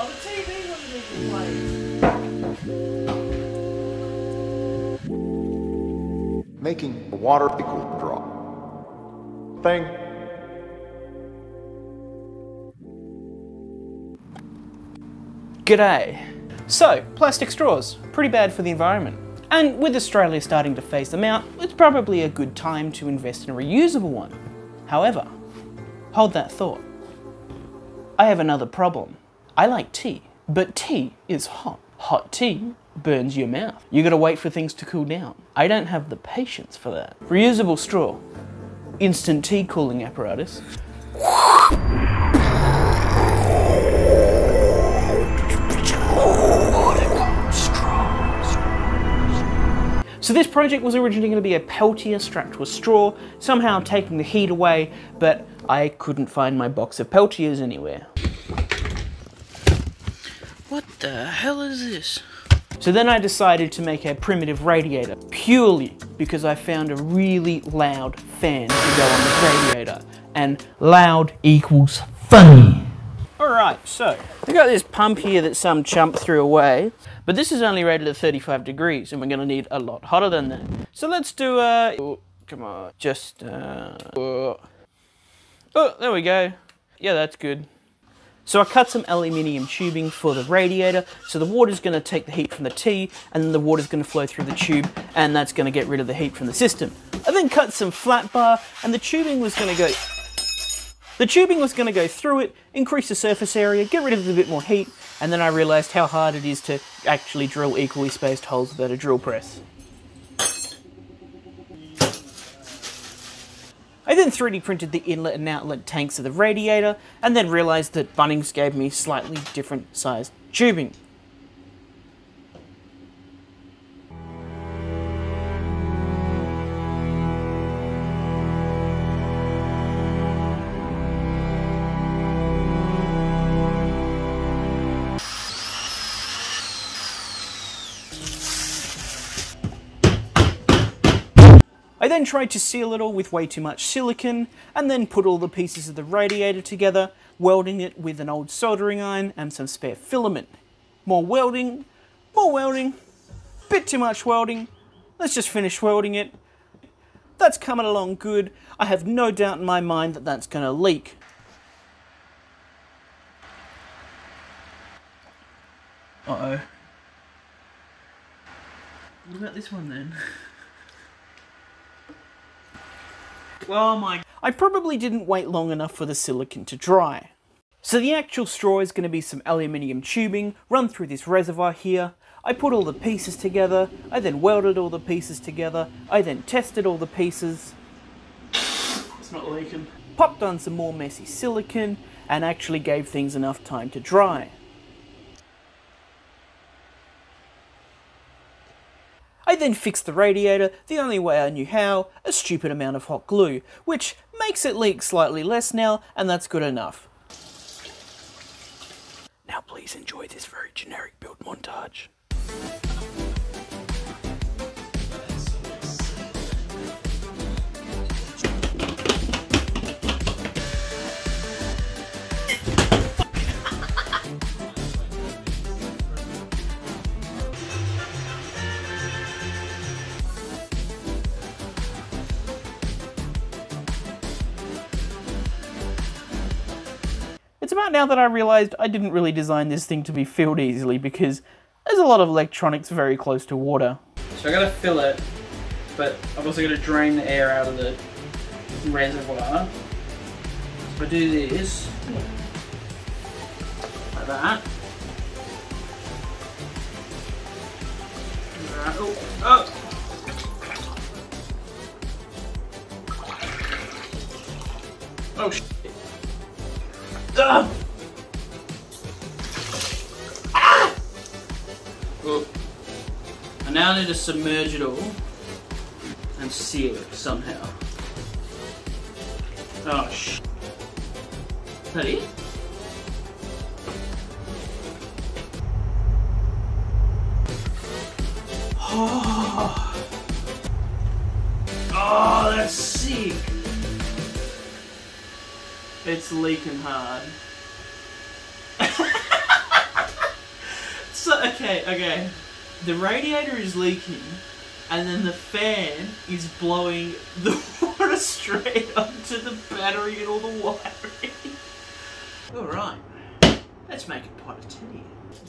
Oh, the TV wasn't even playing. Making the water equal draw. Thing. G'day. So, plastic straws, pretty bad for the environment. And with Australia starting to phase them out, it's probably a good time to invest in a reusable one. However, hold that thought. I have another problem. I like tea, but tea is hot. Hot tea burns your mouth. You gotta wait for things to cool down. I don't have the patience for that. Reusable straw, instant tea cooling apparatus. So this project was originally going to be a Peltier strapped to a straw, somehow taking the heat away, but I couldn't find my box of Peltiers anywhere. What the hell is this? So then I decided to make a primitive radiator, purely because I found a really loud fan to go on the radiator. And loud equals funny. Alright, so we got this pump here that some chump threw away, but this is only rated at 35 degrees and we're gonna need a lot hotter than that. So let's do a, oh, come on, just, uh, oh. oh, there we go. Yeah, that's good. So I cut some aluminium tubing for the radiator, so the water's gonna take the heat from the tea, and the water's gonna flow through the tube, and that's gonna get rid of the heat from the system. I then cut some flat bar, and the tubing was gonna go the tubing was going to go through it, increase the surface area, get rid of a bit more heat, and then I realised how hard it is to actually drill equally spaced holes without a drill press. Then 3D printed the inlet and outlet tanks of the radiator, and then realised that Bunnings gave me slightly different sized tubing. Then tried to seal it all with way too much silicon, and then put all the pieces of the radiator together, welding it with an old soldering iron and some spare filament. More welding, more welding, bit too much welding, let's just finish welding it. That's coming along good, I have no doubt in my mind that that's going to leak. Uh-oh. What about this one then? Oh my... I probably didn't wait long enough for the silicon to dry. So the actual straw is going to be some aluminium tubing run through this reservoir here. I put all the pieces together, I then welded all the pieces together, I then tested all the pieces. It's not leaking. Popped on some more messy silicon and actually gave things enough time to dry. I then fixed the radiator the only way I knew how, a stupid amount of hot glue, which makes it leak slightly less now, and that's good enough. Now please enjoy this very generic build montage. About now that I realised I didn't really design this thing to be filled easily because there's a lot of electronics very close to water. So I gotta fill it, but I've also gotta drain the air out of the reservoir. So I do this, like that. Oh, oh. Oh, shit. Ah! Now need to submerge it all and seal it somehow. Oh, sh. It? Oh. oh, that's sick. It's leaking hard. so, Okay, okay. The radiator is leaking, and then the fan is blowing the water straight onto the battery and all the wiring. Alright, let's make a pot of tea.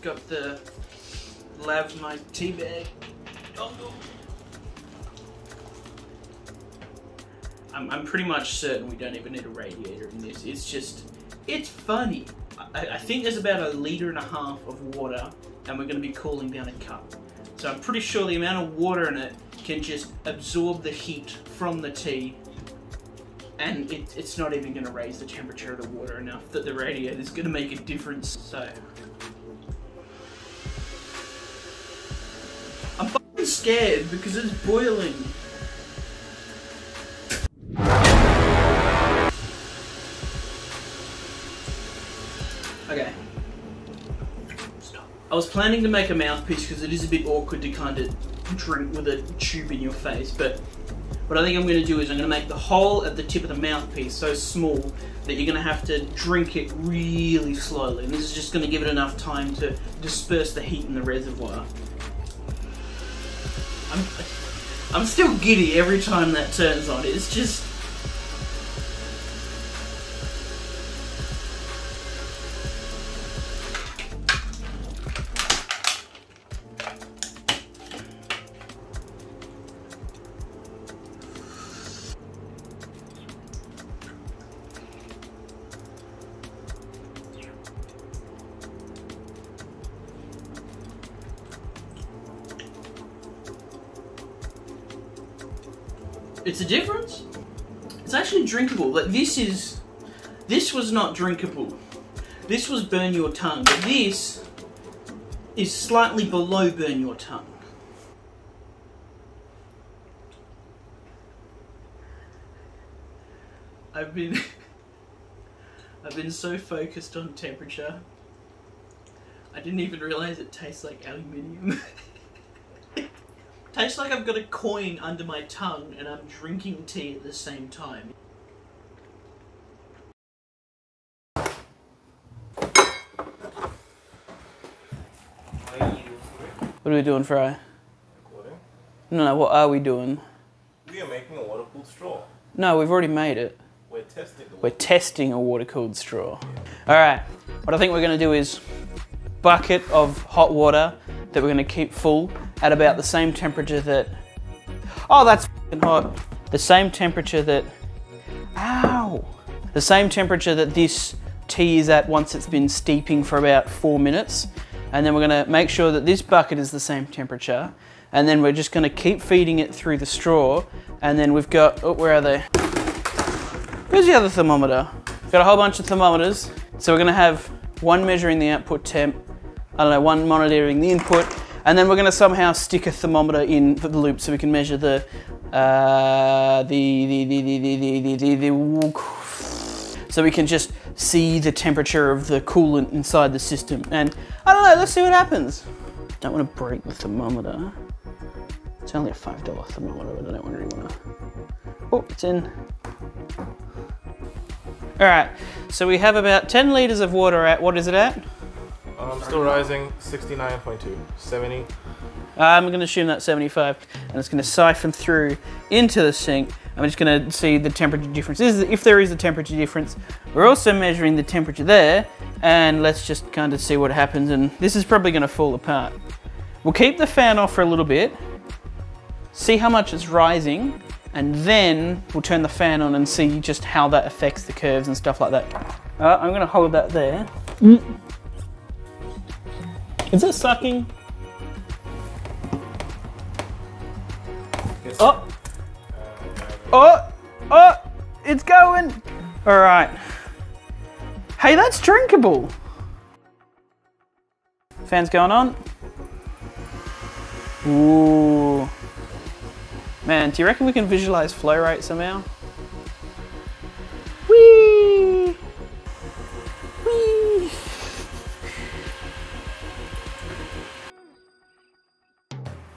Got the lav my tea bag. I'm, I'm pretty much certain we don't even need a radiator in this. It's just, it's funny. I, think there's about a litre and a half of water and we're going to be cooling down a cup. So I'm pretty sure the amount of water in it can just absorb the heat from the tea and it, it's not even going to raise the temperature of the water enough that the radiator is going to make a difference. So I'm scared because it's boiling. Was planning to make a mouthpiece because it is a bit awkward to kind of drink with a tube in your face, but what I think I'm going to do is I'm going to make the hole at the tip of the mouthpiece so small that you're going to have to drink it really slowly. And this is just going to give it enough time to disperse the heat in the reservoir. I'm, I'm still giddy every time that turns on. It's just... It's a difference. It's actually drinkable. Like this is, this was not drinkable. This was burn your tongue. But this is slightly below burn your tongue. I've been, I've been so focused on temperature. I didn't even realize it tastes like aluminium. Tastes like I've got a coin under my tongue and I'm drinking tea at the same time. What are we doing, Fry? Recording. No, no, what are we doing? We are making a water cooled straw. No, we've already made it. We're testing the We're testing a water cooled straw. Alright, what I think we're going to do is bucket of hot water that we're going to keep full at about the same temperature that. Oh, that's hot. The same temperature that. Ow! The same temperature that this tea is at once it's been steeping for about four minutes. And then we're going to make sure that this bucket is the same temperature. And then we're just going to keep feeding it through the straw. And then we've got. Oh, where are they? Where's the other thermometer? Got a whole bunch of thermometers. So we're going to have one measuring the output temp, I don't know, one monitoring the input, and then we're going to somehow stick a thermometer in the loop so we can measure the uh, the, the, the, the, the, the, the, the, so we can just see the temperature of the coolant inside the system. And I don't know, let's see what happens. Don't want to break the thermometer. It's only a $5 thermometer, but I don't really want to. Oh, it's in. All right, so we have about 10 liters of water at, what is it at? Um, still rising, 69.2, 70. I'm going to assume that's 75, and it's going to siphon through into the sink. I'm just going to see the temperature difference. Is, if there is a temperature difference, we're also measuring the temperature there, and let's just kind of see what happens. And this is probably going to fall apart. We'll keep the fan off for a little bit, see how much it's rising, and then we'll turn the fan on and see just how that affects the curves and stuff like that. Uh, I'm going to hold that there. Is it sucking? Yes. Oh! Oh! Oh! It's going! Alright. Hey, that's drinkable! Fan's going on. Ooh. Man, do you reckon we can visualize flow rate somehow?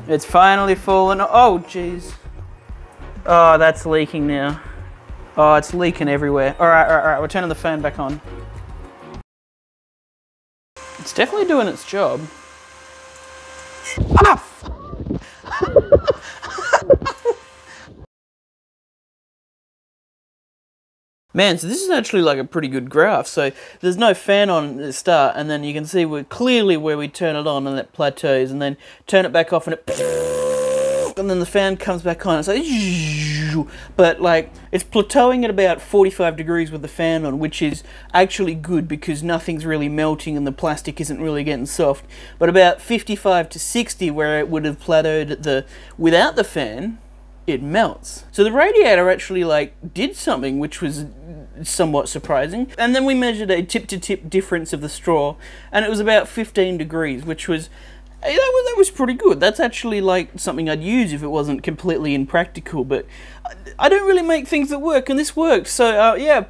It's finally fallen. Oh, jeez. Oh, that's leaking now. Oh, it's leaking everywhere. All right, all right, all right. We're turning the fan back on. It's definitely doing its job. Ah, Man, so this is actually like a pretty good graph. So there's no fan on at the start, and then you can see we're clearly where we turn it on and it plateaus, and then turn it back off and it and then the fan comes back on. It's like, but like it's plateauing at about 45 degrees with the fan on, which is actually good because nothing's really melting and the plastic isn't really getting soft. But about 55 to 60, where it would have plateaued at the without the fan, it melts. So the radiator actually like did something which was somewhat surprising. And then we measured a tip to tip difference of the straw, and it was about 15 degrees, which was that was that was pretty good. That's actually like something I'd use if it wasn't completely impractical. But I, I don't really make things that work, and this worked. So uh, yeah,